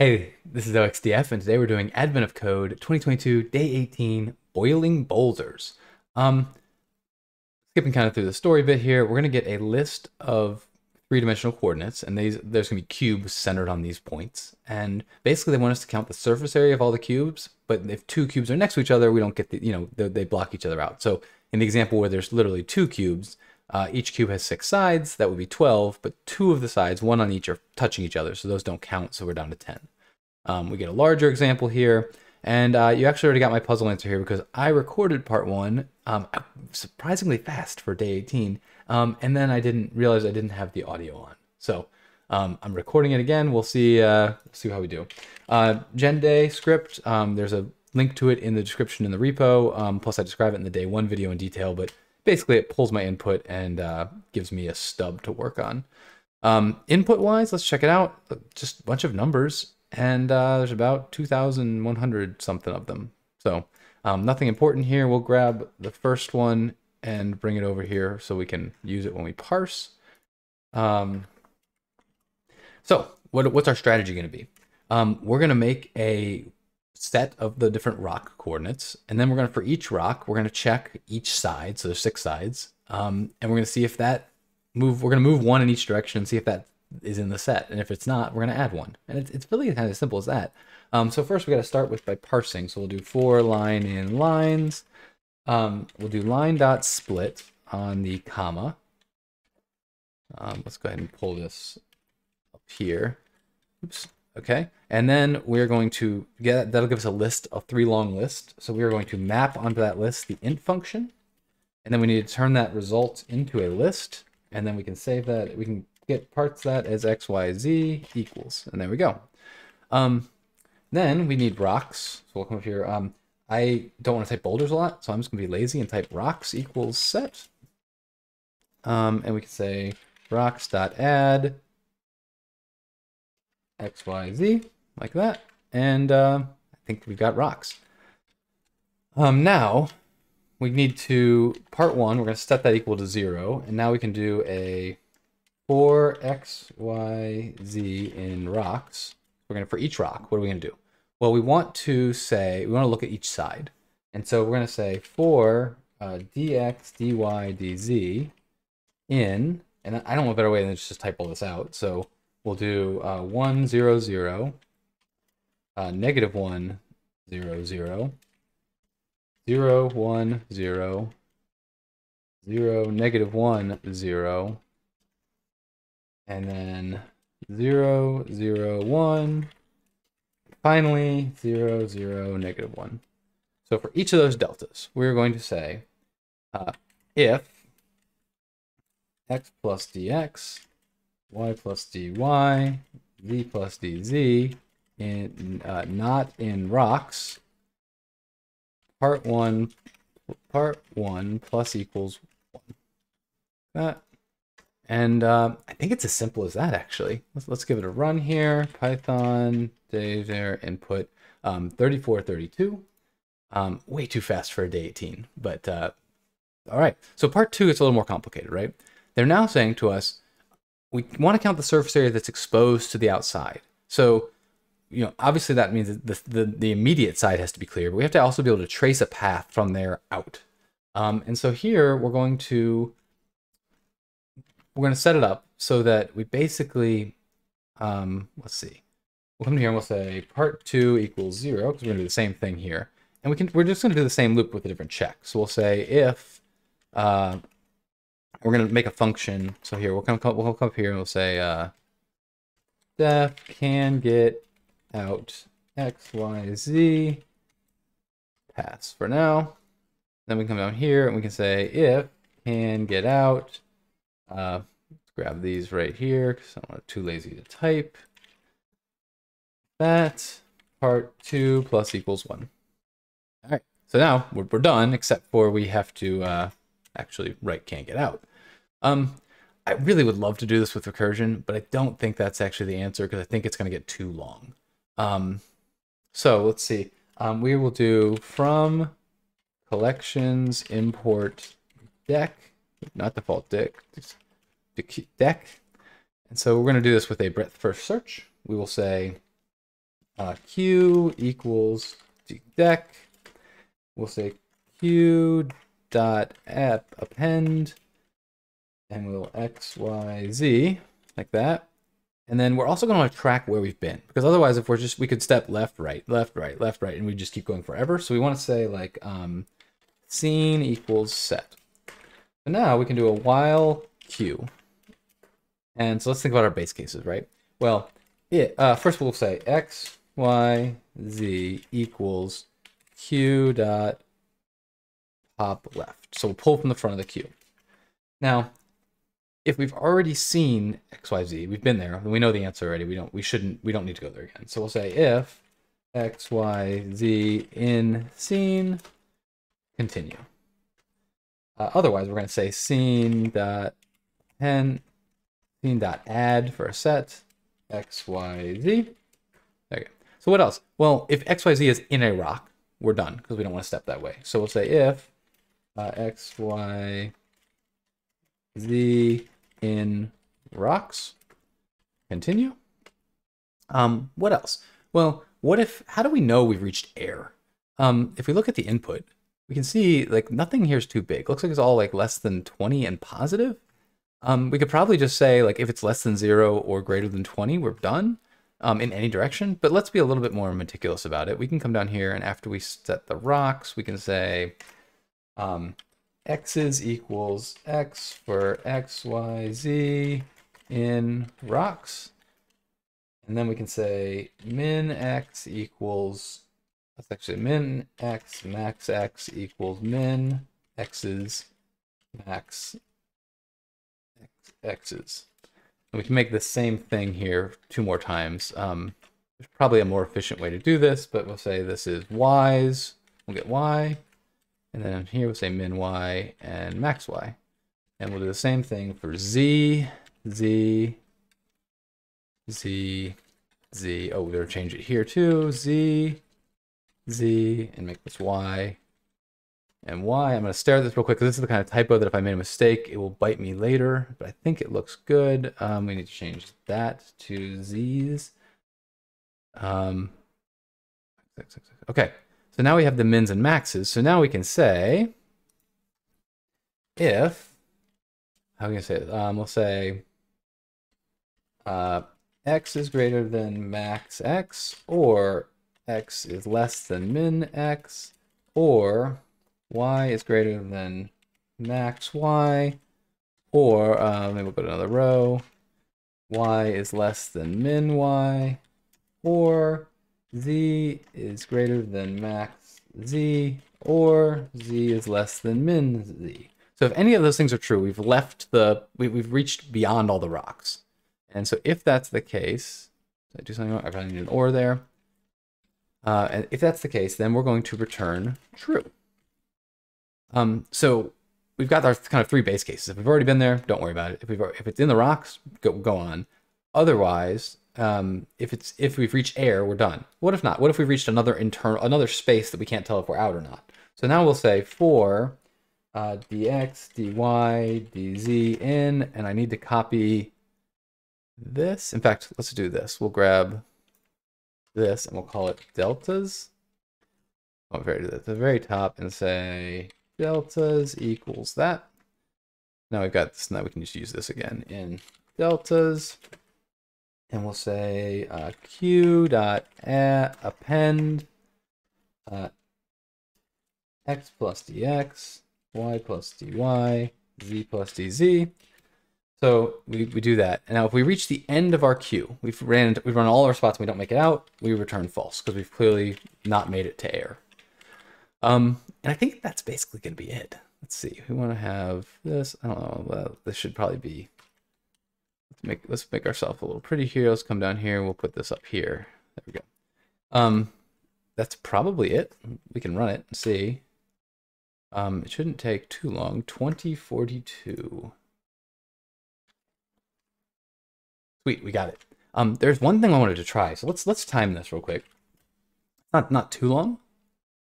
Hey, this is 0xdf, and today we're doing Advent of Code 2022, Day 18, Boiling Boulders. Um, skipping kind of through the story bit here, we're going to get a list of three-dimensional coordinates, and these there's going to be cubes centered on these points. And basically, they want us to count the surface area of all the cubes, but if two cubes are next to each other, we don't get the, you know, they, they block each other out. So in the example where there's literally two cubes, uh, each cube has six sides, that would be 12, but two of the sides, one on each, are touching each other, so those don't count, so we're down to 10. Um, we get a larger example here, and uh, you actually already got my puzzle answer here because I recorded part one um, surprisingly fast for day 18, um, and then I didn't realize I didn't have the audio on. So um, I'm recording it again. We'll see uh, see how we do. Uh, GenDay script, um, there's a link to it in the description in the repo, um, plus I describe it in the day one video in detail, but basically it pulls my input and uh, gives me a stub to work on. Um, input wise, let's check it out. Just a bunch of numbers, and uh, there's about 2,100 something of them. So um, nothing important here. We'll grab the first one and bring it over here so we can use it when we parse. Um, so what, what's our strategy going to be? Um, we're going to make a set of the different rock coordinates. And then we're going to, for each rock, we're going to check each side. So there's six sides. Um, and we're going to see if that move, we're going to move one in each direction and see if that is in the set. And if it's not, we're going to add one. And it's, it's really kind of as simple as that. Um, so first we got to start with by parsing. So we'll do for line in lines. Um, we'll do line dot split on the comma. Um, let's go ahead and pull this up here. Oops. Okay, and then we're going to get, that'll give us a list, a three long list. So we are going to map onto that list the int function. And then we need to turn that result into a list. And then we can save that. We can get parts that as x, y, z equals. And there we go. Um, then we need rocks. So we'll come up here. Um, I don't want to type boulders a lot, so I'm just going to be lazy and type rocks equals set. Um, and we can say rocks dot add X, Y, Z, like that. And uh, I think we've got rocks. Um, now, we need to, part one, we're going to set that equal to zero. And now we can do a for X, Y, Z in rocks. We're going to, for each rock, what are we going to do? Well, we want to say, we want to look at each side. And so we're going to say for uh, dx, dy, dz in, and I don't know a better way than just type all this out. So we'll do uh, 1, 0, 0, uh, negative 1, 0, 0, 0, 1, 0, 0, negative 1, 0, and then 0, 0, 1, finally 0, 0, negative 1. So for each of those deltas, we're going to say uh, if x plus dx y plus dy, z plus dz, in uh, not in rocks, part one, part one plus equals one. That, and uh, I think it's as simple as that actually. Let's, let's give it a run here. Python day there input um, 34, 32. Um, way too fast for a day 18, but uh, all right. So part two, it's a little more complicated, right? They're now saying to us, we want to count the surface area that's exposed to the outside. So, you know, obviously that means that the, the, the immediate side has to be clear, but we have to also be able to trace a path from there out. Um, and so here we're going to, we're going to set it up so that we basically, um, let's see, we'll come here and we'll say part two equals zero, because we're going to do the same thing here. And we can, we're just going to do the same loop with a different check. So we'll say if, uh, we're going to make a function. So here, we'll come, we'll come up here and we'll say uh, def can get out x, y, z pass for now. Then we come down here and we can say if can get out. Uh, let's grab these right here because I'm too lazy to type. That part two plus equals one. All right, so now we're, we're done except for we have to uh, actually write can't get out. Um, I really would love to do this with recursion, but I don't think that's actually the answer because I think it's going to get too long. Um, so let's see. Um, we will do from collections import deque, not default deck, deque. And so we're going to do this with a breadth first search. We will say uh, q equals deque. We'll say q dot app append, and we'll x, y, z, like that. And then we're also going to want to track where we've been because otherwise, if we're just, we could step left, right, left, right, left, right, and we just keep going forever. So we want to say like um, seen equals set. So now we can do a while q. And so let's think about our base cases, right? Well, it, uh, first we'll say x, y, z equals q dot pop left. So we'll pull from the front of the queue. Now, if we've already seen XYZ, we've been there, we know the answer already. We don't we shouldn't we don't need to go there again. So we'll say if XYZ in seen continue. Uh, otherwise, we're going to say seen dot pen seen dot add for a set XYZ. Go. So what else? Well, if XYZ is in a rock, we're done because we don't want to step that way. So we'll say if uh, XYZ in rocks. Continue. Um, what else? Well, what if, how do we know we've reached air? Um, if we look at the input, we can see like nothing here is too big. looks like it's all like less than 20 and positive. Um, we could probably just say like if it's less than zero or greater than 20, we're done um, in any direction. But let's be a little bit more meticulous about it. We can come down here and after we set the rocks, we can say um, x's equals x for x, y, z in rocks. And then we can say min x equals, that's actually min x, max x equals min x's, max x's. And we can make the same thing here two more times. Um, there's probably a more efficient way to do this, but we'll say this is y's. We'll get y. And then here we'll say min y and max y. And we'll do the same thing for z, z, z, z. Oh, we're change it here too. z, z, and make this y and y. I'm going to stare at this real quick because this is the kind of typo that if I made a mistake, it will bite me later. But I think it looks good. Um, we need to change that to z's. Um, okay. So now we have the mins and maxes. So now we can say if, how can I say it? Um, we'll say uh, x is greater than max x, or x is less than min x, or y is greater than max y, or uh, maybe we'll go to another row, y is less than min y, or z is greater than max z, or z is less than min z. So if any of those things are true, we've left the, we, have reached beyond all the rocks. And so if that's the case, I do something wrong? I probably need an or there. Uh, and if that's the case, then we're going to return true. Um, so we've got our kind of three base cases. If we've already been there, don't worry about it. If we've if it's in the rocks, go go on. Otherwise, um, if it's if we've reached air, we're done. What if not? What if we've reached another internal another space that we can't tell if we're out or not? So now we'll say for uh, dx, dy, dz in, and I need to copy this. In fact, let's do this. We'll grab this and we'll call it deltas. I'll very to the very top and say deltas equals that. Now we've got this, now we can just use this again in deltas and we'll say uh, q dot append uh, x plus dx, y plus dy, z plus dz. So we, we do that. And now if we reach the end of our queue, we've ran we've run all our spots and we don't make it out, we return false because we've clearly not made it to air. Um, and I think that's basically going to be it. Let's see. We want to have this. I don't know. Well, this should probably be Let's make let's make ourselves a little pretty here. Let's come down here. We'll put this up here. There we go. Um, that's probably it. We can run it and see. Um, it shouldn't take too long. 2042. Sweet, we got it. Um, there's one thing I wanted to try. So let's let's time this real quick. Not not too long.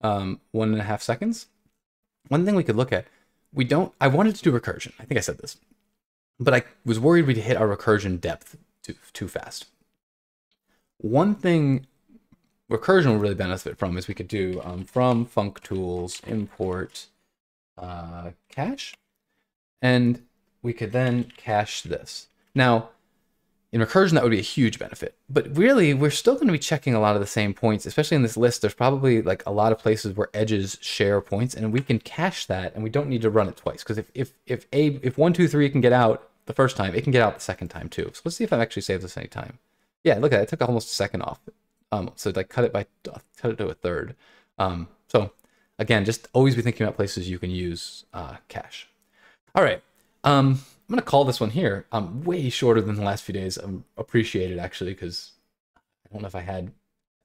Um, one and a half seconds. One thing we could look at. We don't. I wanted to do recursion. I think I said this but I was worried we'd hit our recursion depth too, too fast. One thing recursion will really benefit from is we could do um, from functools import uh, cache, and we could then cache this. Now, in recursion, that would be a huge benefit. But really, we're still going to be checking a lot of the same points, especially in this list. There's probably like a lot of places where edges share points, and we can cache that, and we don't need to run it twice. Because if if if a if one two three can get out the first time, it can get out the second time too. So let's see if I've actually saved this any time. Yeah, look at it. It took almost a second off. Um, so like cut it by cut it to a third. Um, so again, just always be thinking about places you can use uh, cache. All right. Um, I'm gonna call this one here. Um, way shorter than the last few days. I'm appreciated actually because I don't know if I had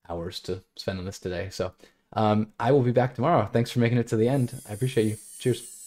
hours to spend on this today. So um, I will be back tomorrow. Thanks for making it to the end. I appreciate you. Cheers.